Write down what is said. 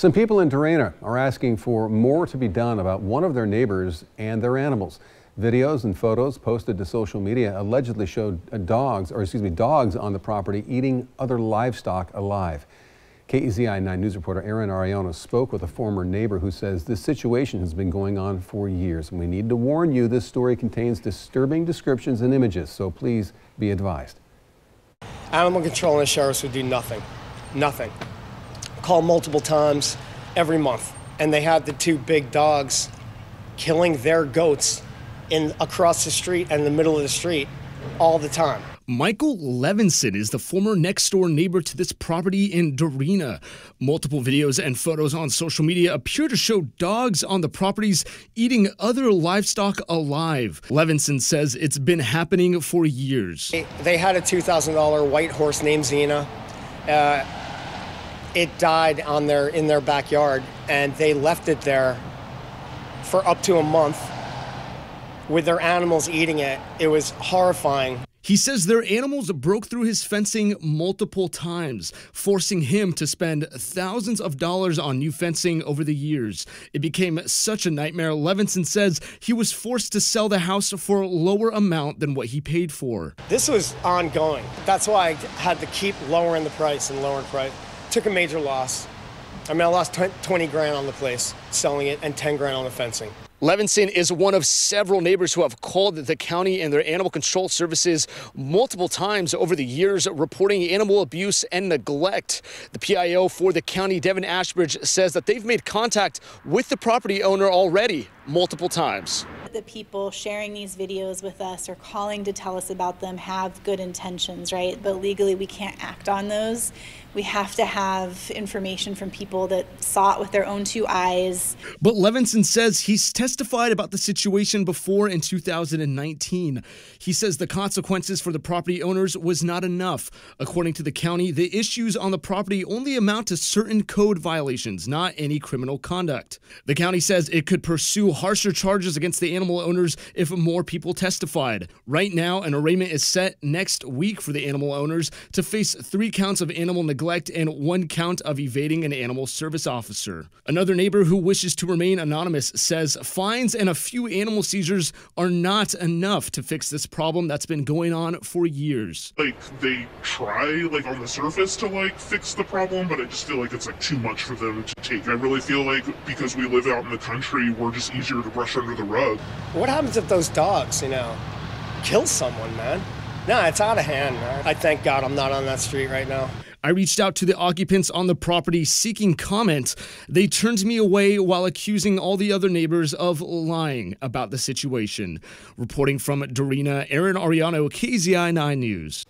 Some people in Dorena are asking for more to be done about one of their neighbors and their animals. Videos and photos posted to social media allegedly showed uh, dogs, or excuse me, dogs on the property eating other livestock alive. KEZI 9 News reporter Aaron Ariano spoke with a former neighbor who says this situation has been going on for years. And we need to warn you this story contains disturbing descriptions and images, so please be advised. Animal control and the sheriffs would do nothing. Nothing call multiple times every month. And they had the two big dogs killing their goats in across the street and in the middle of the street all the time. Michael Levinson is the former next door neighbor to this property in Dorena. Multiple videos and photos on social media appear to show dogs on the properties eating other livestock alive. Levinson says it's been happening for years. They had a $2,000 white horse named Xena. Uh, it died on their in their backyard and they left it there for up to a month with their animals eating it. It was horrifying. He says their animals broke through his fencing multiple times, forcing him to spend thousands of dollars on new fencing over the years. It became such a nightmare. Levinson says he was forced to sell the house for a lower amount than what he paid for. This was ongoing. That's why I had to keep lowering the price and lowering price took a major loss. I mean, I lost 20 grand on the place selling it and 10 grand on the fencing. Levinson is one of several neighbors who have called the county and their animal control services multiple times over the years, reporting animal abuse and neglect. The PIO for the county, Devin Ashbridge, says that they've made contact with the property owner already multiple times. The people sharing these videos with us or calling to tell us about them have good intentions, right? But legally, we can't act on those. We have to have information from people that saw it with their own two eyes. But Levinson says he's testified about the situation before in 2019. He says the consequences for the property owners was not enough. According to the county, the issues on the property only amount to certain code violations, not any criminal conduct. The county says it could pursue harsher charges against the animal owners if more people testified. Right now, an arraignment is set next week for the animal owners to face three counts of animal neglect and one count of evading an animal service officer. Another neighbor who wishes to remain anonymous says fines and a few animal seizures are not enough to fix this problem that's been going on for years. Like they try like on the surface to like fix the problem, but I just feel like it's like too much for them to take. I really feel like because we live out in the country, we're just easier to brush under the rug. What happens if those dogs, you know, kill someone, man? No, it's out of hand. Man. I thank God I'm not on that street right now. I reached out to the occupants on the property seeking comment. They turned me away while accusing all the other neighbors of lying about the situation. Reporting from Dorena, Aaron Ariano, KEZI 9 News.